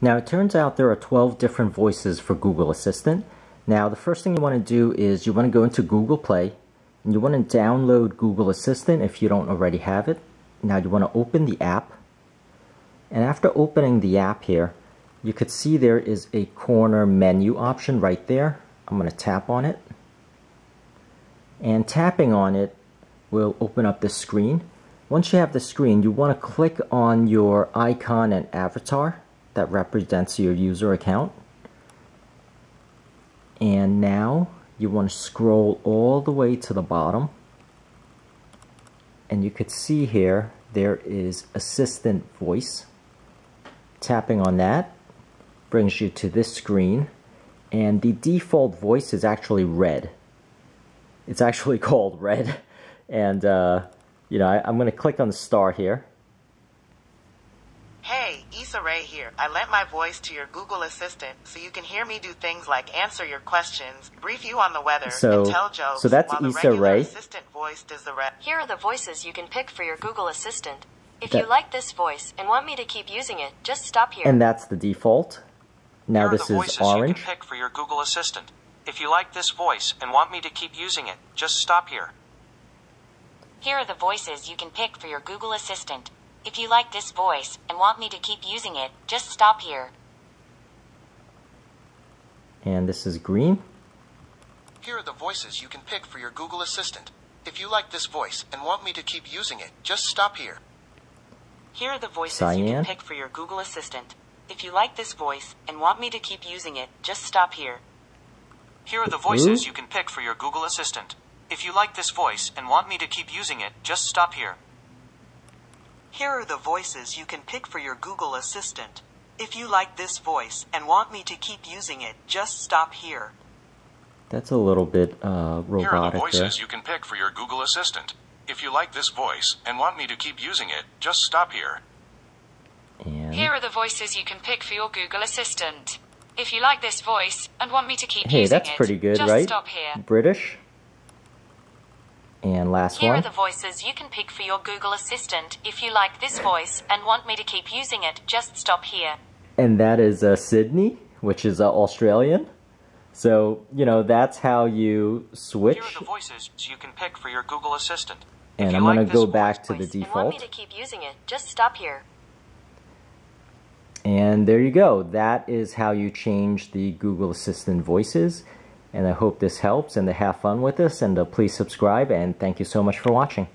Now it turns out there are 12 different voices for Google Assistant. Now the first thing you want to do is you want to go into Google Play and you want to download Google Assistant if you don't already have it. Now you want to open the app and after opening the app here you could see there is a corner menu option right there. I'm going to tap on it and tapping on it will open up the screen. Once you have the screen, you want to click on your icon and avatar that represents your user account. And now you want to scroll all the way to the bottom. And you could see here, there is Assistant Voice. Tapping on that brings you to this screen. And the default voice is actually red. It's actually called red. And, uh, you know, I, I'm going to click on the star here. Hey, Issa Rae here. I lent my voice to your Google Assistant so you can hear me do things like answer your questions, brief you on the weather, So- and tell jokes. so that's while the Issa regular Rae. Assistant voice does the rest. Here are the voices you can pick for your Google Assistant. If That- you like this voice and want me to keep using it, just stop here. And that's the default. Now Here are this the is voices orange. you can pick for your Google Assistant. If you like this voice and want me to keep using it, just stop here. Here are the voices you can pick for your Google Assistant. If you like this voice and want me to keep using it, just stop here. And this is green. Here are the voices you can pick for your Google Assistant. If you like this voice and want me to keep using it, just stop here. Here are the voices you can pick for your Google Assistant. If you like this voice and want me to keep using it, just stop here. Here are the voices Ooh. you can pick for your Google Assistant. If you like this voice and want me to keep using it, just stop here. Here are the voices you can pick for your Google Assistant. If you like this voice and want me to keep using it, just stop here. That's a little bit uh, Here are the robotic there. voices you can pick for your Google Assistant. If you like this voice and want me to keep using it, just stop here. And Here are the voices you can pick for your Google Assistant. If you like this voice and want me to keep hey, using that's it, pretty good, just right? stop here. British. And last Here one. are the voices you can pick for your Google Assistant. If you like this voice and want me to keep using it, just stop here. and that is uh, Sydney, which is uh, Australian. So, you know, that's how you switch. Here are the voices you can pick for your Google Assistant. And I'm like going to go back to the default. and want me to keep using it, just stop here. And there you go. That is how you change the Google Assistant voices. And I hope this helps and to have fun with this. And uh, please subscribe. And thank you so much for watching.